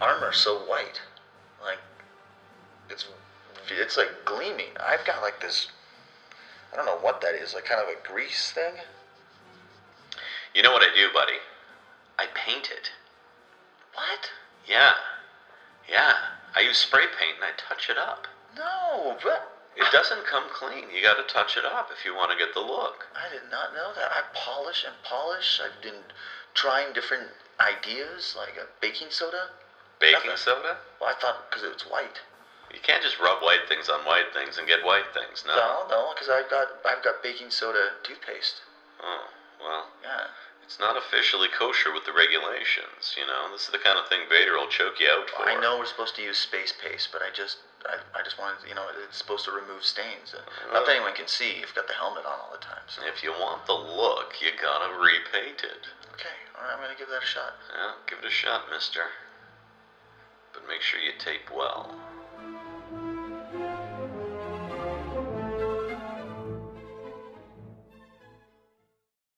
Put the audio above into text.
armor so white? Like, it's it's like gleaming. I've got like this. I don't know what that is. Like kind of a grease thing. You know what I do, buddy? I paint it. What? Yeah. Yeah. I use spray paint and I touch it up. No, but It doesn't come clean. You got to touch it up if you want to get the look. I did not know that. I polish and polish. I've been trying different ideas, like a baking soda. Baking Nothing. soda? Well, I thought because it was white. You can't just rub white things on white things and get white things. No. No, no, because I've got I've got baking soda toothpaste. Oh, well, Yeah. it's not officially kosher with the regulations, you know? This is the kind of thing Vader will choke you out for. I know we're supposed to use space paste, but I just I, I just wanted you know it's supposed to remove stains. Uh, Not that anyone can see. You've got the helmet on all the time. So If you want the look, you gotta repaint it. Okay, alright, I'm gonna give that a shot. Yeah, give it a shot, mister. But make sure you tape well.